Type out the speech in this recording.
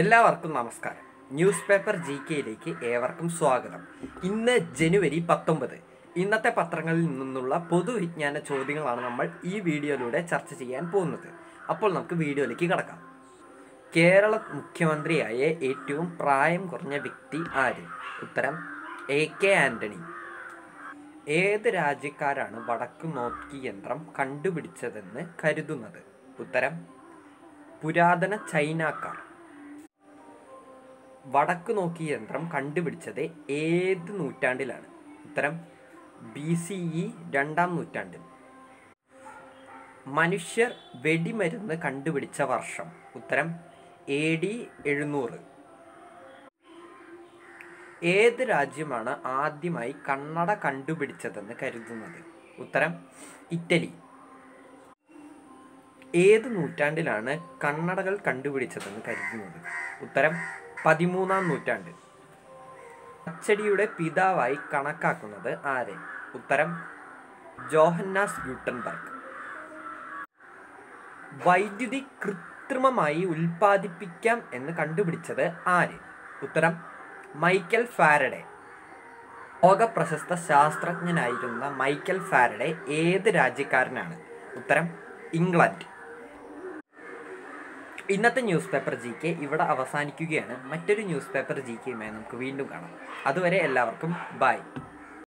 എല്ലാവർക്കും നമസ്കാരം. News paper G കെയിലേക്ക് ഏവർക്കും സ്വാഗതം. ഇന്ന് ജനുവരി പത്തൊമ്പത്. ഇന്നത്തെ പത്രങ്ങളിൽ നിന്നുള്ള പൊതുവിജ്ഞാന ചോദ്യങ്ങളാണ് നമ്മൾ ഈ വീഡിയോയിലൂടെ ചർച്ച ചെയ്യാൻ പോകുന്നത്. അപ്പോൾ നമുക്ക് വീഡിയോയിലേക്ക് കടക്കാം. കേരള മുഖ്യമന്ത്രിയായ ഏറ്റവും പ്രായം കുറഞ്ഞ വ്യക്തി ആര്? ഉത്തരം എ കെ ആന്റണി. ഏത് രാജ്യക്കാരാണ് വടക്ക് നോക്കി യന്ത്രം കണ്ടുപിടിച്ചതെന്ന് കരുതുന്നത്? ഉത്തരം പുരാതന ചൈനക്കാർ. വടക്ക് നോക്കി യന്ത്രം കണ്ടുപിടിച്ചത് ഏത് നൂറ്റാണ്ടിലാണ്? ഉത്തരം ബി സി ഇ രണ്ടാം നൂറ്റാണ്ടിൽ. മനുഷ്യർ വെടിമരുന്ന് കണ്ടുപിടിച്ച വർഷം. ഉത്തരം എ ഡി എഴുന്നൂറ്. ഏത് രാജ്യമാണ് ആദ്യമായി കണ്ണട കണ്ടുപിടിച്ചതെന്ന് കരുതുന്നത്? ഉത്തരം ഇറ്റലി. ഏത് നൂറ്റാണ്ടിലാണ് കണ്ണടകൾ കണ്ടുപിടിച്ചതെന്ന് കരുതുന്നത്? ഉത്തരം പതിമൂന്നാം നൂറ്റാണ്ട്. അച്ചടിയുടെ പിതാവായി കണക്കാക്കുന്നത് ആരെ? ഉത്തരം ജോഹന്നാസ് ഗ്യൂട്ടൻബർഗ് വൈദ്യുതി കൃത്രിമമായി ഉൽപ്പാദിപ്പിക്കാം എന്ന് കണ്ടുപിടിച്ചത് ആര്? ഉത്തരം മൈക്കൽ ഫാരഡെ. ലോക പ്രശസ്ത ശാസ്ത്രജ്ഞനായിരുന്ന മൈക്കൽ ഫാരഡെ ഏത് രാജ്യക്കാരനാണ്? ഉത്തരം ഇംഗ്ലണ്ട്. ഇന്നത്തെ ന്യൂസ് പേപ്പർ ജി കെ ഇവിടെ അവസാനിക്കുകയാണ്. മറ്റൊരു ന്യൂസ് പേപ്പർ ജി കെയുമായി നമുക്ക് വീണ്ടും കാണാം. അതുവരെ എല്ലാവർക്കും ബൈ.